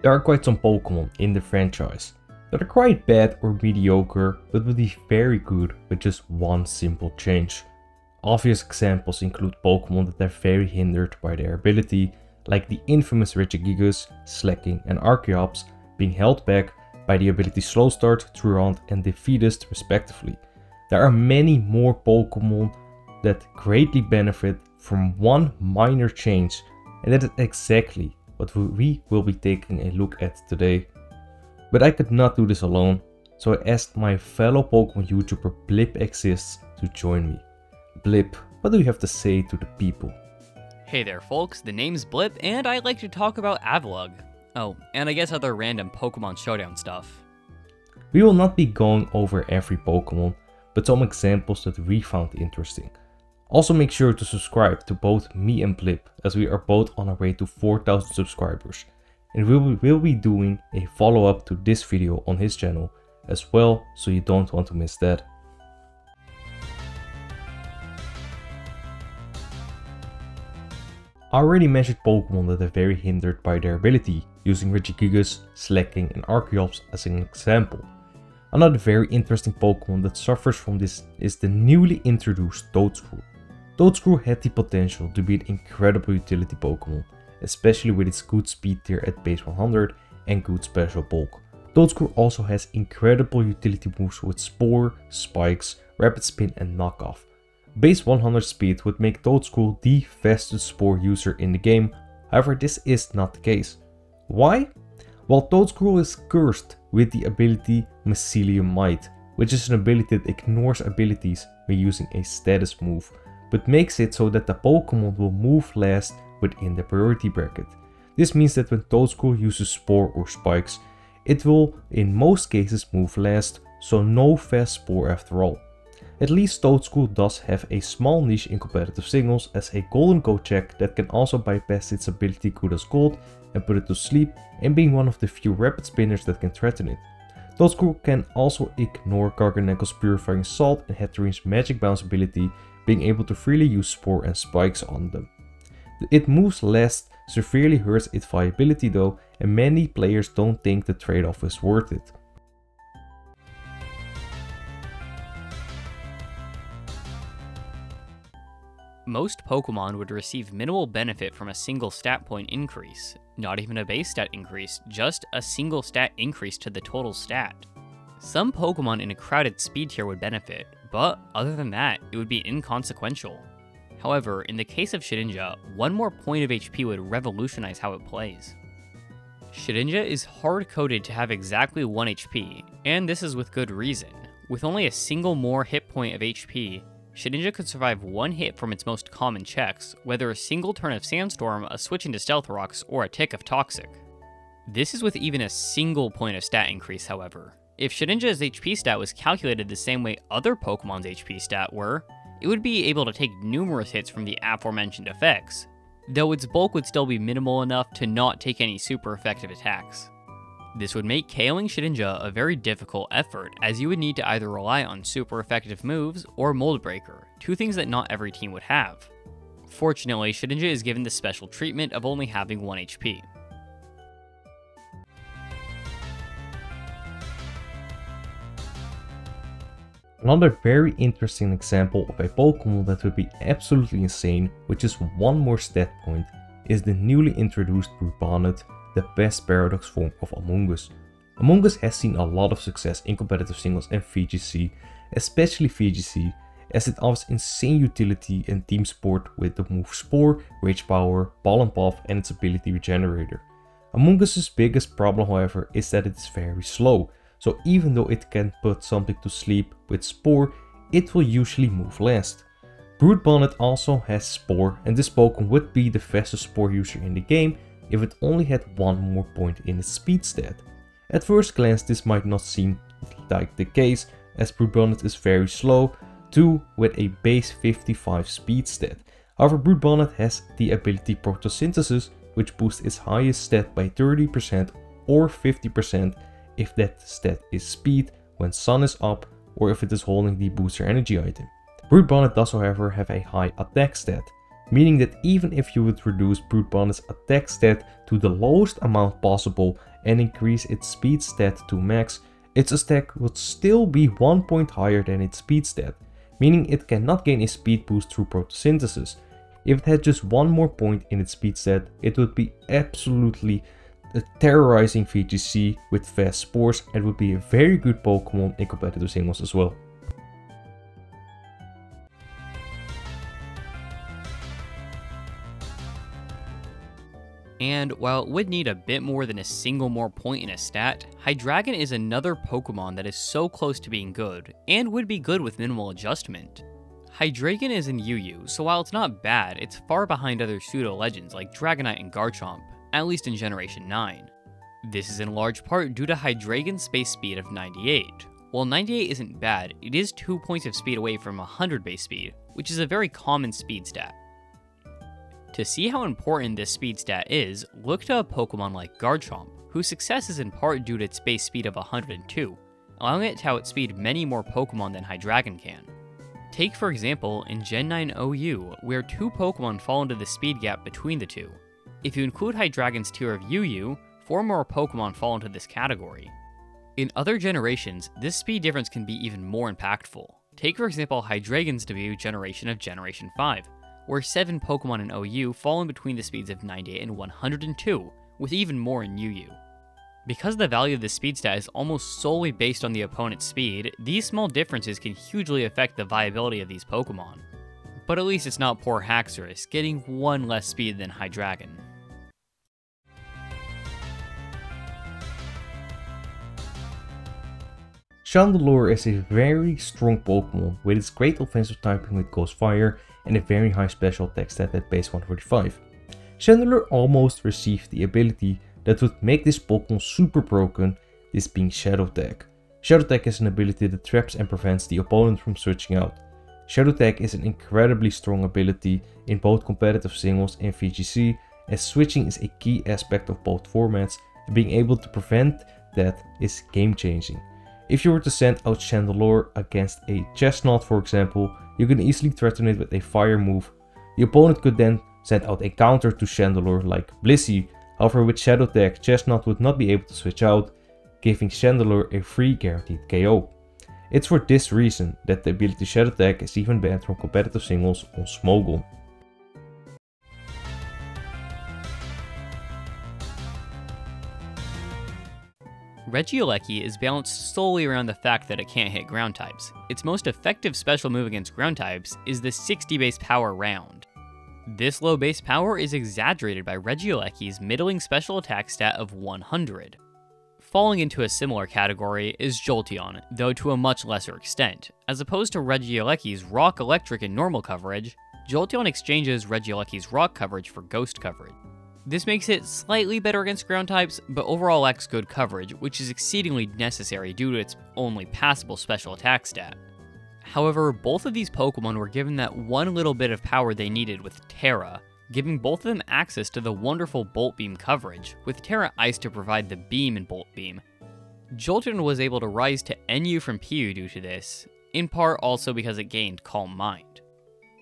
There are quite some Pokemon in the franchise that are quite bad or mediocre but would be very good with just one simple change. Obvious examples include Pokemon that are very hindered by their ability, like the infamous Regigigas, Slaking and Archeops being held back by the ability Slow Start, Truant and Defeatist respectively. There are many more Pokemon that greatly benefit from one minor change and that is exactly what we will be taking a look at today. But I could not do this alone, so I asked my fellow Pokemon YouTuber Blip Exists to join me. Blip, what do you have to say to the people? Hey there folks, the name's Blip and I'd like to talk about Avalugg. Oh, and I guess other random Pokemon Showdown stuff. We will not be going over every Pokemon, but some examples that we found interesting. Also make sure to subscribe to both me and Blip as we are both on our way to 4000 subscribers. And we will be doing a follow up to this video on his channel as well so you don't want to miss that. I already mentioned Pokemon that are very hindered by their ability, using Regigigas, Slaking and Archeops as an example. Another very interesting Pokemon that suffers from this is the newly introduced Toedscruel. Toedscruel had the potential to be an incredible utility Pokemon, especially with its good speed tier at base 100 and good special bulk. Toedscruel also has incredible utility moves with Spore, Spikes, Rapid Spin and Knockoff. Base 100 speed would make Toedscruel the fastest Spore user in the game, however this is not the case. Why? Well Toedscruel is cursed with the ability Mycelium Might, which is an ability that ignores abilities when using a status move but makes it so that the Pokemon will move last within the priority bracket. This means that when Toedscruel uses Spore or Spikes, it will in most cases move last, so no fast Spore after all. At least Toedscruel does have a small niche in competitive singles as a Gholdengo check that can also bypass its ability as gold and put it to sleep and being one of the few rapid spinners that can threaten it. Toedscruel can also ignore Garganacl's Purifying Salt and Hatterene's Magic Bounce ability being able to freely use Spore and Spikes on them. It moves less severely hurts its viability though and many players don't think the trade-off is worth it. Most Pokemon would receive minimal benefit from a single stat point increase, not even a base stat increase, just a single stat increase to the total stat. Some Pokemon in a crowded speed tier would benefit, but other than that, it would be inconsequential. However, in the case of Shedinja, one more point of HP would revolutionize how it plays. Shedinja is hard-coded to have exactly 1 HP, and this is with good reason. With only a single more hit point of HP, Shedinja could survive one hit from its most common checks, whether a single turn of Sandstorm, a switch into Stealth Rocks, or a tick of Toxic. This is with even a single point of stat increase, however. If Shedinja's HP stat was calculated the same way other Pokemon's HP stat were, it would be able to take numerous hits from the aforementioned effects, though its bulk would still be minimal enough to not take any super effective attacks. This would make KOing Shedinja a very difficult effort, as you would need to either rely on super effective moves or Mold Breaker, two things that not every team would have. Fortunately, Shedinja is given the special treatment of only having 1 HP. Another very interesting example of a Pokemon that would be absolutely insane with just one more stat point is the newly introduced Bonnet, the best Paradox form of Amoonguss. Amoonguss has seen a lot of success in competitive singles and VGC, especially VGC, as it offers insane utility in team sport with the move Spore, Rage Powder, Pollen Puff and its ability Regenerator. Amoonguss's biggest problem however is that it is very slow, so even though it can put something to sleep with Spore, it will usually move last. Brute Bonnet also has Spore and this Pokemon would be the fastest Spore user in the game if it only had one more point in its speed stat. At first glance this might not seem like the case as Brute Bonnet is very slow too with a base 55 speed stat. However Brute Bonnet has the ability Protosynthesis which boosts its highest stat by 30% or 50% if that stat is speed when sun is up or if it is holding the booster energy item. Brute Bonnet does however have a high attack stat. meaning that even if you would reduce Brute Bonnet's attack stat to the lowest amount possible and increase its speed stat to max, its attack would still be 1 point higher than its speed stat, meaning it cannot gain a speed boost through protosynthesis. If it had just one more point in its speed stat, it would be absolutely terrorizing VGC with fast spores and would be a very good Pokemon in competitive singles as well. And while it would need a bit more than a single more point in a stat, Hydreigon is another Pokemon that is so close to being good, and would be good with minimal adjustment. Hydreigon is in UU, so while it's not bad, it's far behind other pseudo-legends like Dragonite and Garchomp, at least in Generation 9. This is in large part due to Hydreigon's space speed of 98. While 98 isn't bad, it is 2 points of speed away from 100 base speed, which is a very common speed stat. To see how important this speed stat is, look to a Pokemon like Garchomp, whose success is in part due to its base speed of 102, allowing it to outspeed many more Pokemon than Hydreigon can. Take for example in Gen 9 OU, where two Pokemon fall into the speed gap between the two. If you include Hydreigon's tier of UU, four more Pokemon fall into this category. In other generations, this speed difference can be even more impactful. Take for example Hydreigon's debut generation of Generation 5, where 7 Pokemon in OU fall in between the speeds of 98 and 102, with even more in UU. Because the value of the speed stat is almost solely based on the opponent's speed, these small differences can hugely affect the viability of these Pokemon. But at least it's not poor Haxorus getting one less speed than Hydreigon. Chandelure is a very strong Pokemon with its great offensive typing with Ghost Fire and a very high special attack stat at base 145. Chandelure almost received the ability that would make this Pokemon super broken, this being Shadow Tag. Shadow Tag is an ability that traps and prevents the opponent from switching out. Shadow Tag is an incredibly strong ability in both competitive singles and VGC, as switching is a key aspect of both formats, and being able to prevent that is game changing. If you were to send out Chandelure against a Chesnaught for example, you can easily threaten it with a fire move. The opponent could then send out a counter to Chandelure like Blissey, however with Shadow Tag Chesnaught would not be able to switch out, giving Chandelure a free guaranteed KO. It's for this reason that the ability Shadow Tag is even banned from competitive singles on Smogon. Regieleki is balanced solely around the fact that it can't hit ground types. Its most effective special move against ground types is the 60 base power round. This low base power is exaggerated by Regieleki's middling special attack stat of 100. Falling into a similar category is Jolteon, though to a much lesser extent. As opposed to Regieleki's Rock Electric and normal coverage, Jolteon exchanges Regieleki's Rock coverage for Ghost coverage. This makes it slightly better against ground types, but overall lacks good coverage, which is exceedingly necessary due to its only passable special attack stat. However, both of these Pokemon were given that one little bit of power they needed with Tera, giving both of them access to the wonderful Bolt Beam coverage, with Tera Ice to provide the beam and Bolt Beam. Jolteon was able to rise to NU from PU due to this, in part also because it gained Calm Mind.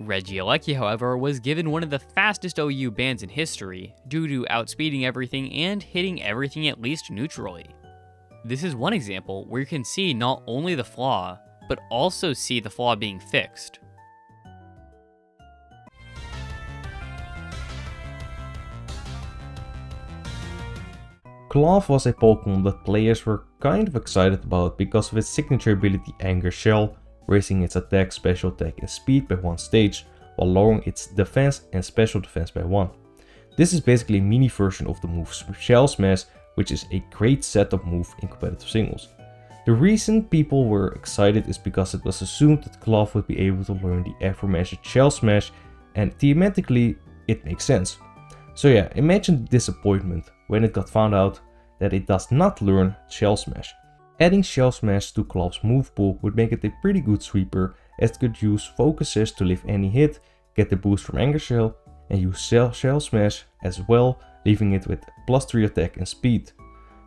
Regieleki, however, was given one of the fastest OU bans in history, due to outspeeding everything and hitting everything at least neutrally. This is one example where you can see not only the flaw, but also see the flaw being fixed. Klawf was a Pokemon that players were kind of excited about because of its signature ability Anger Shell, raising its attack, special attack and speed by one stage, while lowering its defense and special defense by one. This is basically a mini version of the move Shell Smash, which is a great setup move in competitive singles. The reason people were excited is because it was assumed that Klawf would be able to learn the aforementioned Shell Smash, and thematically it makes sense. So yeah, imagine the disappointment when it got found out that it does not learn Shell Smash. Adding Shell Smash to Klawf's move pool would make it a pretty good sweeper as it could use Focus Sash to lift any hit, get the boost from Anger Shell, and use Shell, Shell Smash as well, leaving it with plus 3 attack and speed.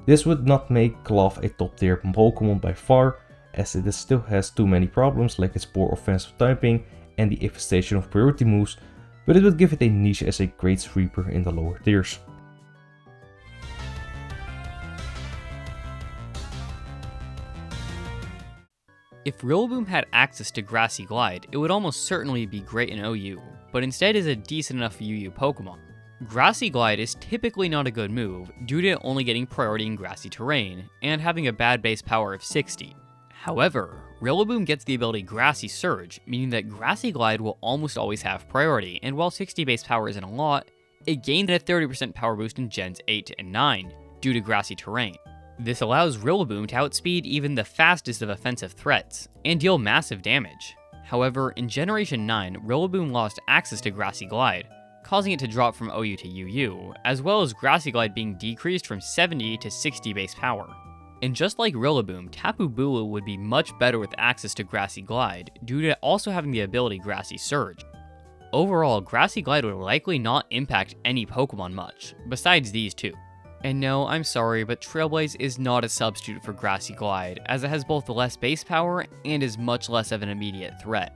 This would not make Klawf a top tier Pokemon by far, as it still has too many problems like its poor offensive typing and the infestation of priority moves, but it would give it a niche as a great sweeper in the lower tiers. If Rillaboom had access to Grassy Glide, it would almost certainly be great in OU, but instead is a decent enough UU Pokemon. Grassy Glide is typically not a good move due to only getting priority in grassy terrain and having a bad base power of 60. However, Rillaboom gets the ability Grassy Surge, meaning that Grassy Glide will almost always have priority, and while 60 base power isn't a lot, it gained a 30% power boost in Gens 8 and 9 due to grassy terrain. This allows Rillaboom to outspeed even the fastest of offensive threats, and deal massive damage. However, in Generation 9, Rillaboom lost access to Grassy Glide, causing it to drop from OU to UU, as well as Grassy Glide being decreased from 70 to 60 base power. And just like Rillaboom, Tapu Bulu would be much better with access to Grassy Glide, due to also having the ability Grassy Surge. Overall, Grassy Glide would likely not impact any Pokemon much, besides these two. And no, I'm sorry, but Trailblaze is not a substitute for Grassy Glide, as it has both less base power and is much less of an immediate threat.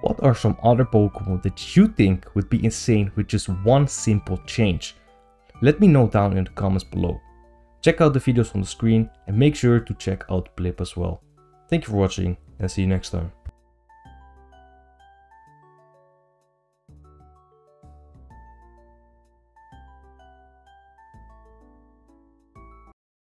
What are some other Pokemon that you think would be insane with just one simple change? Let me know down in the comments below. Check out the videos on the screen and make sure to check out Blip as well. Thank you for watching and see you next time.